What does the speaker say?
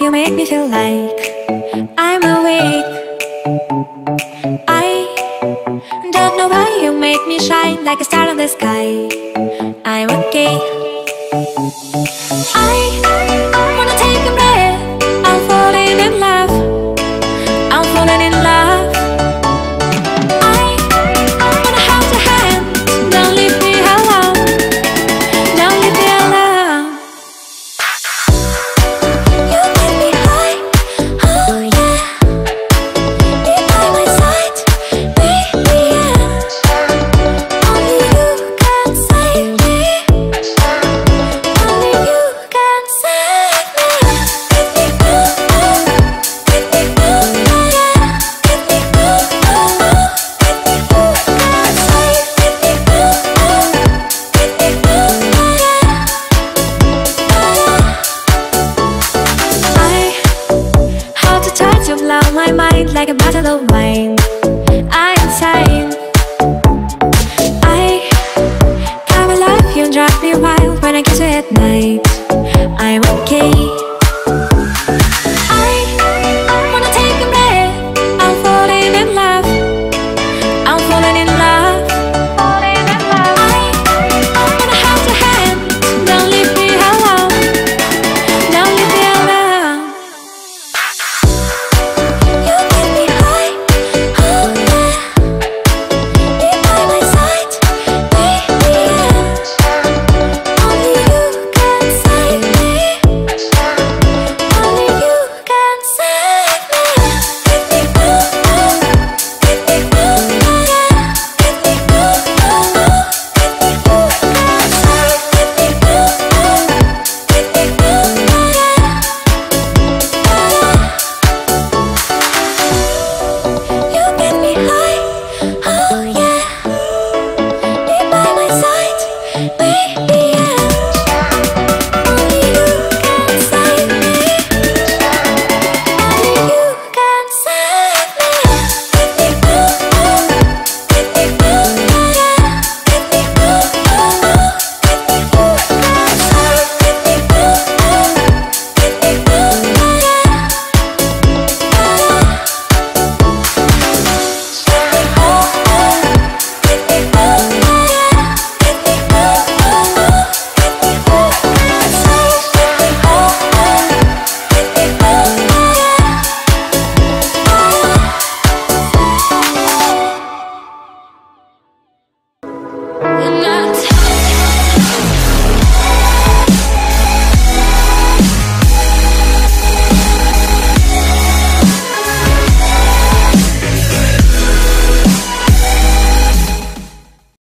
You make me feel like I'm awake. I don't know why you make me shine like a star in the sky. I'm okay. mind like a bottle of wine.